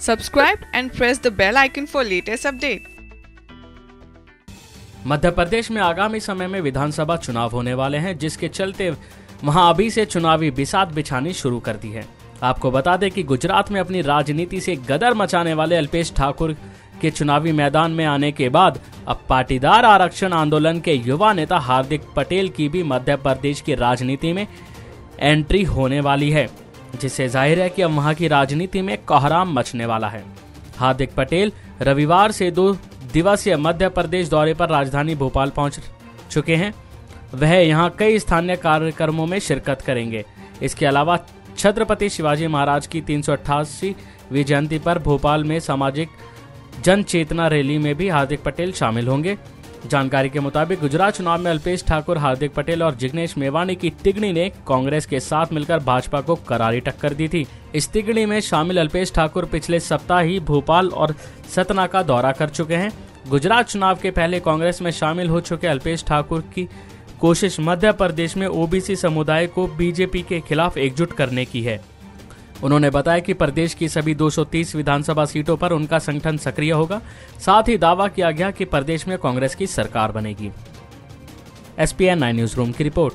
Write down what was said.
Subscribe and press the bell icon for latest update. मध्य प्रदेश में आगामी समय में विधानसभा चुनाव होने वाले हैं, जिसके चलते वहाँ अभी से चुनावी बिसात बिछानी शुरू कर दी है आपको बता दें कि गुजरात में अपनी राजनीति से गदर मचाने वाले अल्पेश ठाकुर के चुनावी मैदान में आने के बाद अब पाटीदार आरक्षण आंदोलन के युवा नेता हार्दिक पटेल की भी मध्य प्रदेश की राजनीति में एंट्री होने वाली है जिससे ज़ाहिर है कि अब वहाँ की राजनीति में कोहराम मचने वाला है। हार्दिक पटेल रविवार से दो दिवसीय मध्य प्रदेश दौरे पर राजधानी भोपाल पहुँच चुके हैं। वह यहाँ कई स्थानीय कार्यक्रमों में शिरकत करेंगे। इसके अलावा छत्रपति शिवाजी महाराज की तीन सौ वी जयंती पर भोपाल में सामाजिक जन चेतना रैली में भी हार्दिक पटेल शामिल होंगे। जानकारी के मुताबिक गुजरात चुनाव में अल्पेश ठाकुर, हार्दिक पटेल और जिग्नेश मेवानी की तिगड़ी ने कांग्रेस के साथ मिलकर भाजपा को करारी टक्कर दी थी। इस तिगड़ी में शामिल अल्पेश ठाकुर पिछले सप्ताह ही भोपाल और सतना का दौरा कर चुके हैं। गुजरात चुनाव के पहले कांग्रेस में शामिल हो चुके अल्पेश ठाकुर की कोशिश मध्य प्रदेश में ओबीसी समुदाय को बीजेपी के खिलाफ एकजुट करने की है। उन्होंने बताया कि प्रदेश की सभी 230 विधानसभा सीटों पर उनका संगठन सक्रिय होगा। साथ ही दावा किया गया कि प्रदेश में कांग्रेस की सरकार बनेगी। एसपीएन नाइन न्यूज़ रूम की रिपोर्ट।